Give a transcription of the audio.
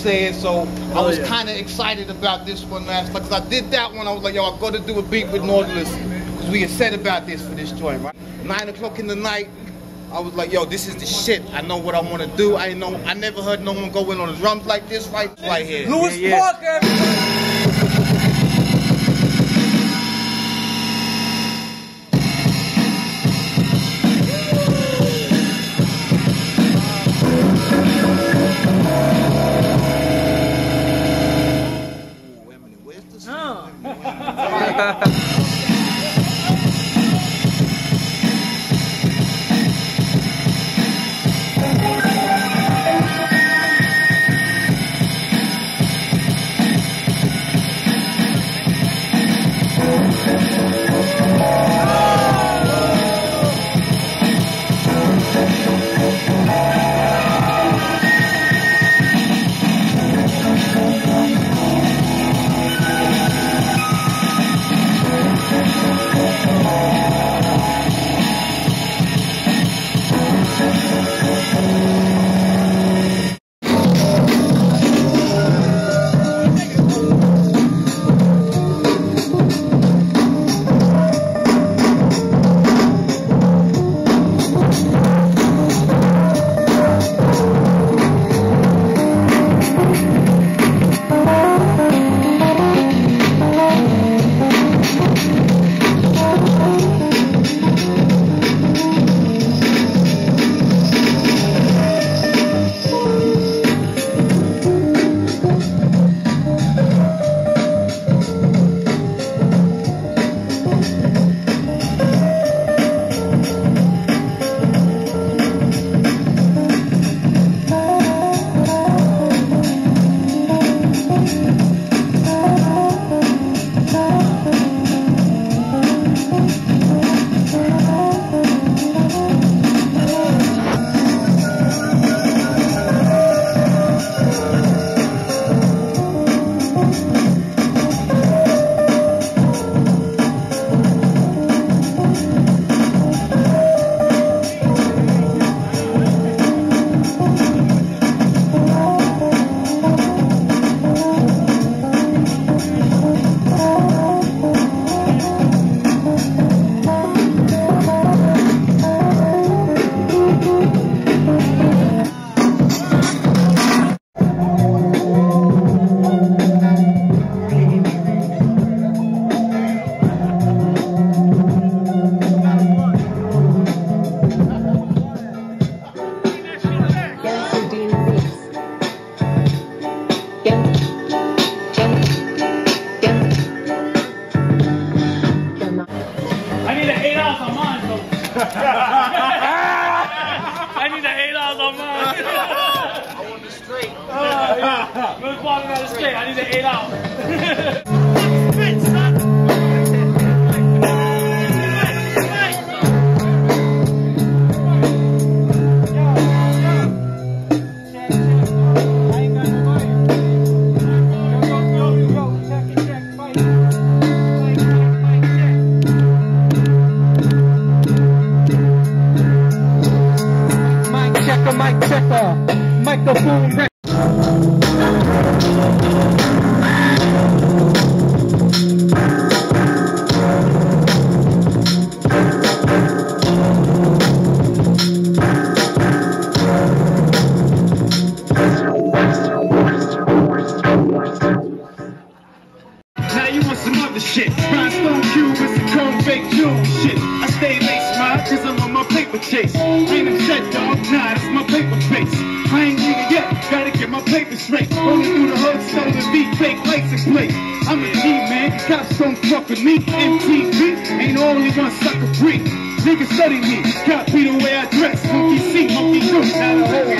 Saying? So I oh, was kind of excited about this one last because I did that one. I was like, yo, I've got to do a beat with Nautilus because we had said about this for this joint, right? Nine o'clock in the night, I was like, yo, this is the shit. I know what I want to do. I know. I never heard no one go in on the drums like this, right? Right here. Lewis Parker. I need an eight ounce on mine. I want the straight. Let's walk out the straight. I need an eight ounce. check microphone Now you want some other shit. Rhinestone fake shit. I stay late, I'm on my paper chase. Ain't upset, dog. Nah, that's my get my paper straight. Rolling through the hood, stolen beat, fake license plate. I'm a G man, cops don't fuck with me. MTV ain't only one sucker free. Niggas study me, copy the way I dress. Monkey see, monkey do, now the whole